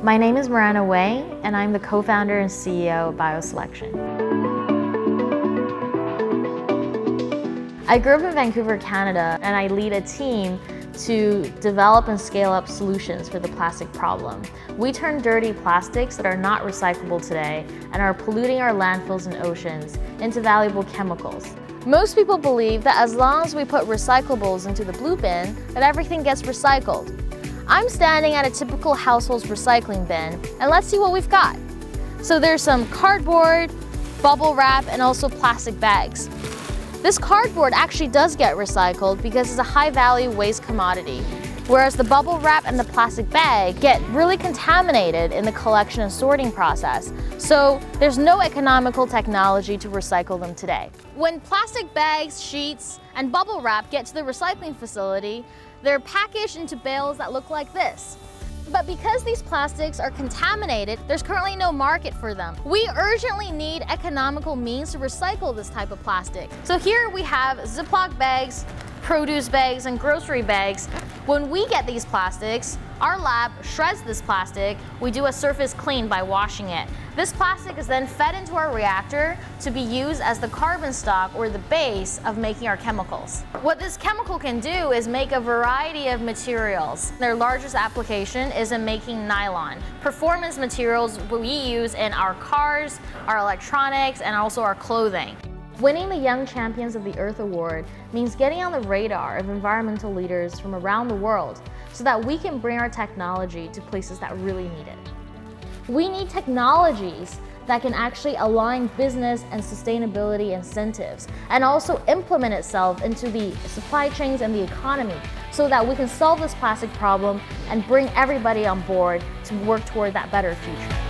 My name is Miranda Wang, and I'm the co-founder and CEO of BioCellection. I grew up in Vancouver, Canada, and I lead a team to develop and scale up solutions for the plastic problem. We turn dirty plastics that are not recyclable today and are polluting our landfills and oceans into valuable chemicals. Most people believe that as long as we put recyclables into the blue bin, that everything gets recycled. I'm standing at a typical household's recycling bin, and let's see what we've got. So there's some cardboard, bubble wrap, and also plastic bags. This cardboard actually does get recycled because it's a high value waste commodity, whereas the bubble wrap and the plastic bag get really contaminated in the collection and sorting process. So there's no economical technology to recycle them today. When plastic bags, sheets, and bubble wrap get to the recycling facility, they're packaged into bales that look like this. But because these plastics are contaminated, there's currently no market for them. We urgently need economical means to recycle this type of plastic. So here we have Ziploc bags, produce bags, and grocery bags. When we get these plastics, our lab shreds this plastic. We do a surface clean by washing it. This plastic is then fed into our reactor to be used as the carbon stock or the base of making our chemicals. What this chemical can do is make a variety of materials. Their largest application is in making nylon, performance materials we use in our cars, our electronics, and also our clothing. Winning the Young Champions of the Earth Award means getting on the radar of environmental leaders from around the world so that we can bring our technology to places that really need it. We need technologies that can actually align business and sustainability incentives and also implement itself into the supply chains and the economy so that we can solve this plastic problem and bring everybody on board to work toward that better future.